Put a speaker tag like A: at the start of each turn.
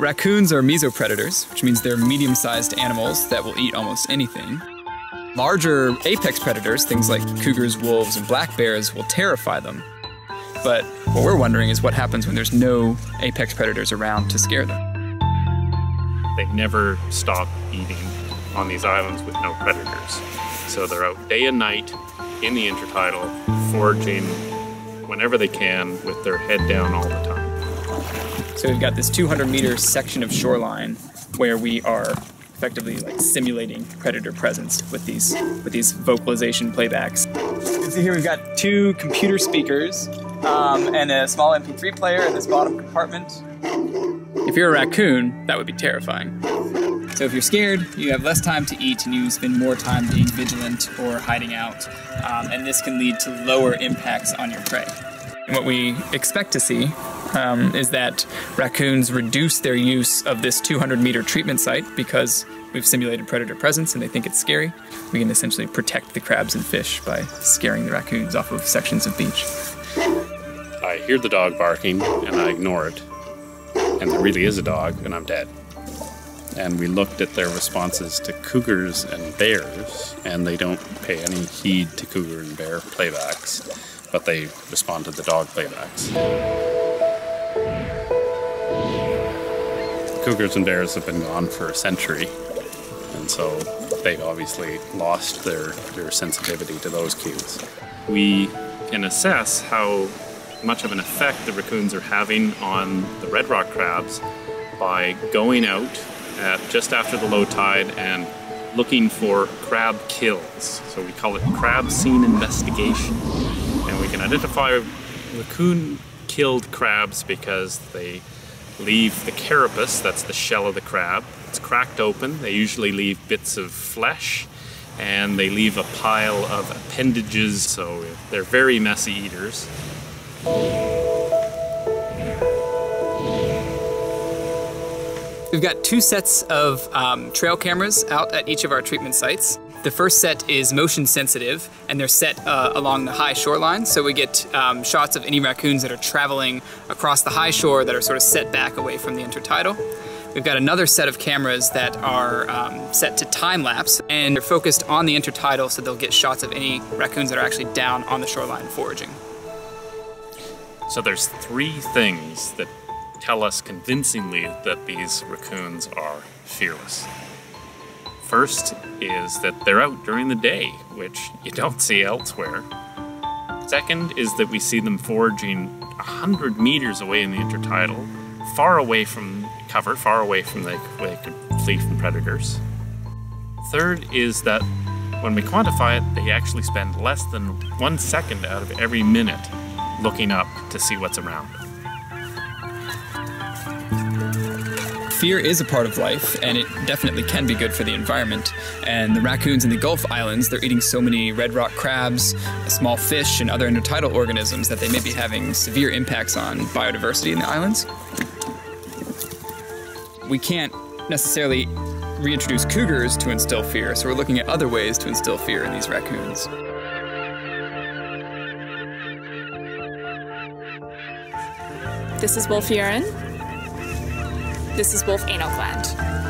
A: Raccoons are mesopredators, which means they're medium sized animals that will eat almost anything. Larger apex predators, things like cougars, wolves, and black bears, will terrify them. But what we're wondering is what happens when there's no apex predators around to scare them.
B: They never stop eating on these islands with no predators. So they're out day and night in the intertidal, foraging whenever they can with their head down all the time.
A: So we've got this 200 meter section of shoreline where we are effectively like simulating predator presence with these with these vocalization playbacks. You see here we've got two computer speakers um, and a small MP3 player in this bottom compartment. If you're a raccoon, that would be terrifying. So if you're scared, you have less time to eat and you spend more time being vigilant or hiding out, um, and this can lead to lower impacts on your prey. What we expect to see um, is that raccoons reduce their use of this 200 meter treatment site because we've simulated predator presence and they think it's scary. We can essentially protect the crabs and fish by scaring the raccoons off of sections of beach.
B: I hear the dog barking and I ignore it, and there really is a dog, and I'm dead. And we looked at their responses to cougars and bears, and they don't pay any heed to cougar and bear playbacks, but they respond to the dog playbacks. Cougars and bears have been gone for a century, and so they've obviously lost their, their sensitivity to those cues. We can assess how much of an effect the raccoons are having on the red rock crabs by going out at just after the low tide and looking for crab kills. So we call it crab scene investigation. And we can identify raccoon killed crabs because they leave the carapace, that's the shell of the crab. It's cracked open. They usually leave bits of flesh and they leave a pile of appendages, so they're very messy eaters.
A: We've got two sets of um, trail cameras out at each of our treatment sites. The first set is motion sensitive, and they're set uh, along the high shoreline, so we get um, shots of any raccoons that are traveling across the high shore that are sort of set back away from the intertidal. We've got another set of cameras that are um, set to time lapse, and they're focused on the intertidal, so they'll get shots of any raccoons that are actually down on the shoreline foraging.
B: So there's three things that tell us convincingly that these raccoons are fearless. First is that they're out during the day, which you don't see elsewhere. Second is that we see them foraging 100 meters away in the intertidal, far away from cover, far away from the, where they could flee from predators. Third is that when we quantify it, they actually spend less than one second out of every minute looking up to see what's around.
A: Fear is a part of life, and it definitely can be good for the environment. And the raccoons in the Gulf Islands, they're eating so many red rock crabs, small fish, and other intertidal organisms that they may be having severe impacts on biodiversity in the islands. We can't necessarily reintroduce cougars to instill fear, so we're looking at other ways to instill fear in these raccoons.
C: This is Wolf urine. This is wolf anal gland.